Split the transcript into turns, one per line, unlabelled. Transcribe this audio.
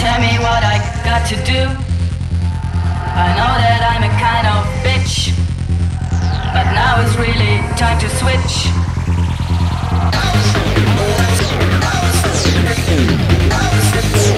tell me what I got to do. I know that I'm a kind of bitch, but now it's really time to switch. I was, I was, I was,